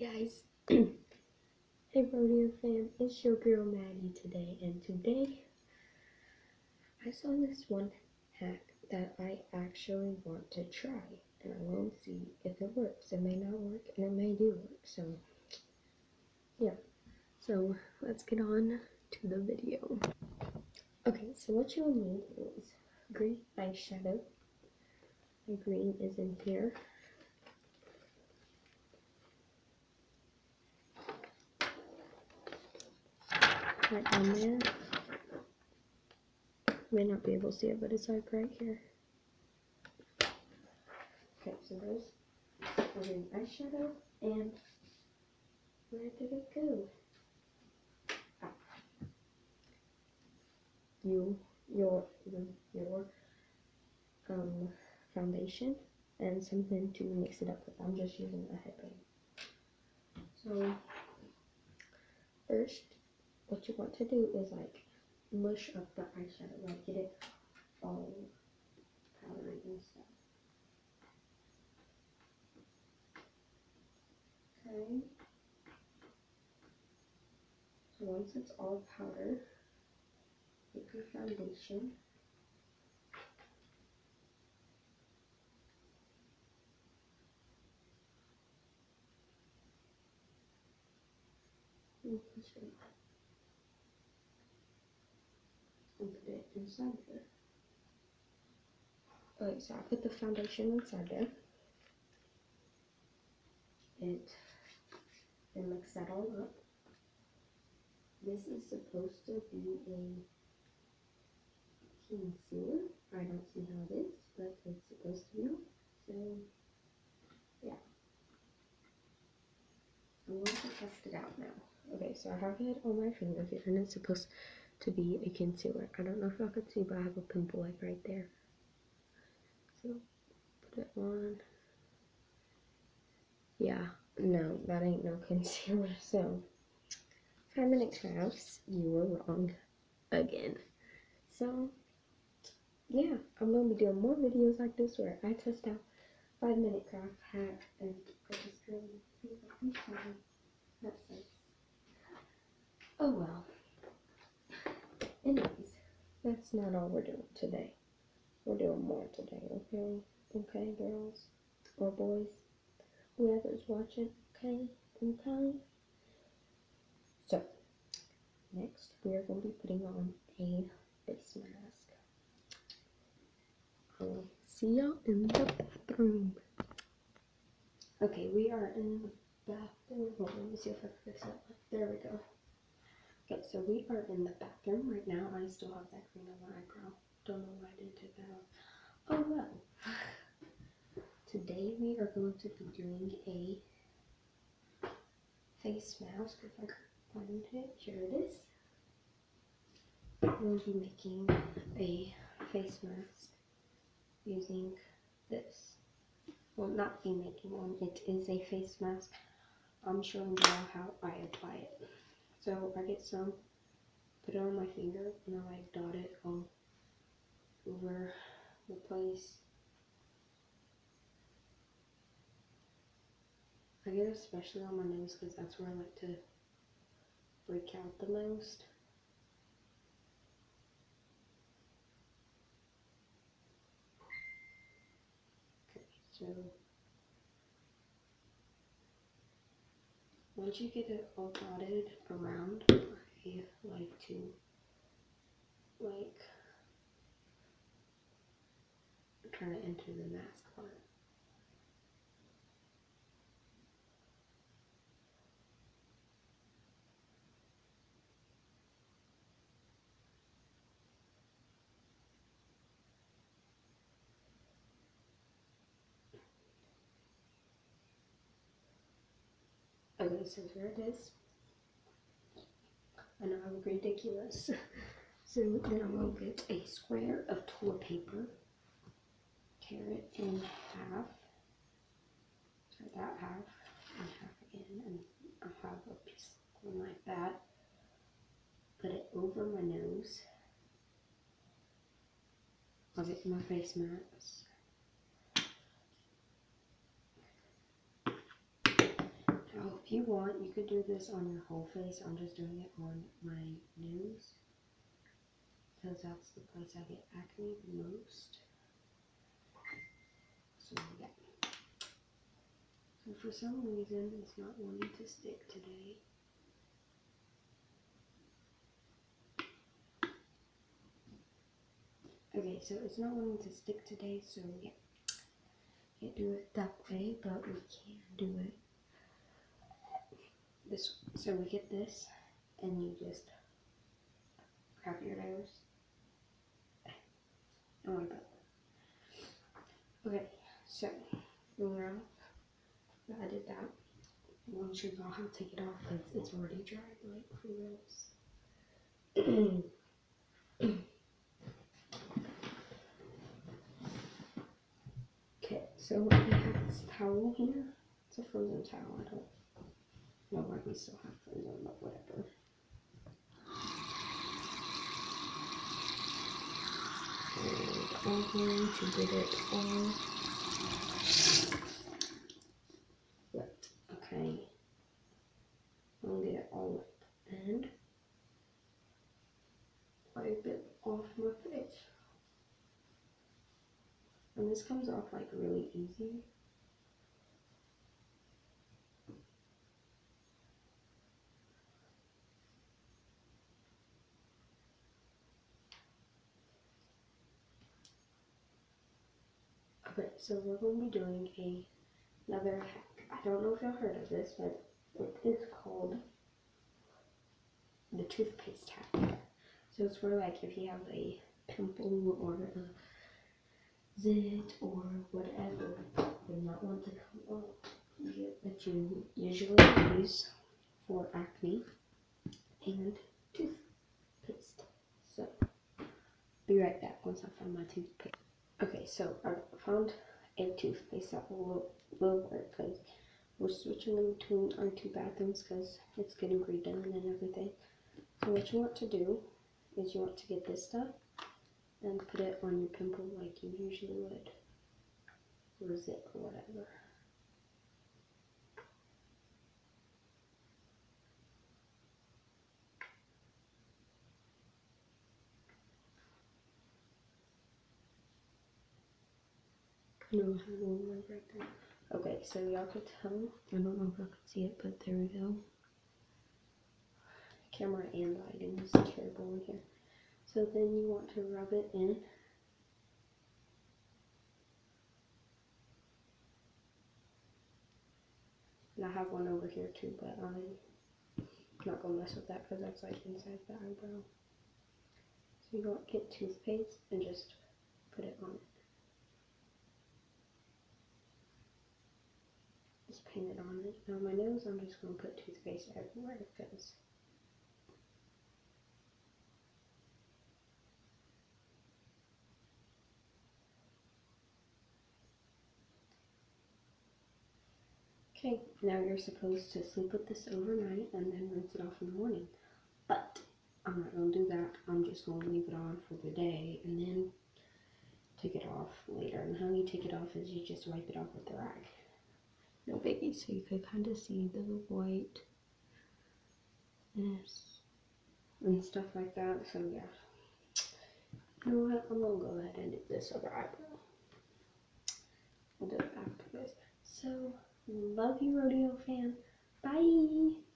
guys. hey Rodeo fam, it's your girl Maddie today, and today I saw this one hack that I actually want to try, and I want to see if it works. It may not work, and it may do work, so yeah. So let's get on to the video. Okay, so what you'll need is green eyeshadow. My green is in here. Right on there. May not be able to see it, but it's like right here. Okay, so there's an eyeshadow, and where did it go? Ah. You, your, your, um, foundation, and something to mix it up with. I'm just using a headband. So, first, what you want to do is like mush up the eyeshadow, like get it all powdery and stuff. Okay. So once it's all powdered, take your foundation. And put it inside. Okay, so I put the foundation inside there. It and mix that all up. This is supposed to be a concealer. I don't see how it is, but it's supposed to be. So yeah. I'm going to test it out now. Okay, so I have it on my finger here and it's supposed to be a concealer. I don't know if y'all could see, but I have a pimple like right there. So, put it on. Yeah, no, that ain't no concealer. So, five minute crafts, you were wrong again. So, yeah, I'm gonna be doing more videos like this where I test out five minute craft hack and I just really, nice. Oh well. Anyways, that's not all we're doing today. We're doing more today, okay? Okay, girls or boys, whoever's watching, okay? Okay? So, next we are going to be putting on a face mask. I'll see y'all in the bathroom. Okay, we are in the bathroom. Hold on, let me see if I can fix that. There we go. Okay, so we are in the bathroom right now. I still have that green on my eyebrow. Don't know why I didn't take that off. Oh well. Today we are going to be doing a face mask. If I can find it, here it is. We'll be making a face mask using this. Well, not be making one. It is a face mask. I'm showing you how I apply it. So I get some, put it on my finger, and I like dot it all over the place. I get especially on my nose because that's where I like to break out the most. Okay, so once you get it all dotted around, I like to like turn it into the mask part. Okay, so here it is. I know I'm ridiculous. so then I'm going to get a square of toilet paper, tear it in half, tear that half and half again, and I have a piece like that. Put it over my nose. I'll get my face mask. I'll if you want, you could do this on your whole face. I'm just doing it on my nose. Because that's the place I get acne the most. So, yeah. So, for some reason, it's not wanting to stick today. Okay, so it's not wanting to stick today, so yeah. Can't do it that way, but we can do it this so we get this and you just grab your nose. Worry about that. Okay, so. I did that. Once you know how to take it off, it's, it's already dry, like for reals. okay, so I have this towel here. It's a frozen towel. I don't no, like we still have frozen, but whatever. And I'm going to get it all wet. Okay. I'll get it all wet and wipe it off my face. And this comes off like really easy. Okay, so we're going to be doing a, another hack. I don't know if y'all heard of this, but it is called the toothpaste hack. So it's for like if you have a pimple or a zit or whatever you not want to come up that you usually use for acne and toothpaste. So be right back once I find my toothpaste. Okay, so I found a toothpaste that will, will work because we're switching them between our two bathrooms because it's getting redone and everything. So what you want to do is you want to get this stuff and put it on your pimple like you usually would. Or zit or whatever. No, I have one right there. Okay, so y'all could tell. I don't know if y'all could see it, but there we go. Camera and lighting is terrible in here. So then you want to rub it in. And I have one over here too, but I'm not gonna mess with that because that's like inside the eyebrow. So you want to get toothpaste and just put it on it. Just paint it on it. Now my nose, I'm just going to put toothpaste everywhere because Okay, now you're supposed to sleep with this overnight and then rinse it off in the morning. But I'm not going to do that. I'm just going to leave it on for the day and then take it off later. And how you take it off is you just wipe it off with a rag no biggie. So you could kind of see the white and stuff like that. So yeah. You know what? I'm gonna go ahead and do this other eyebrow. I'll do it after this. So love you, rodeo fan. Bye.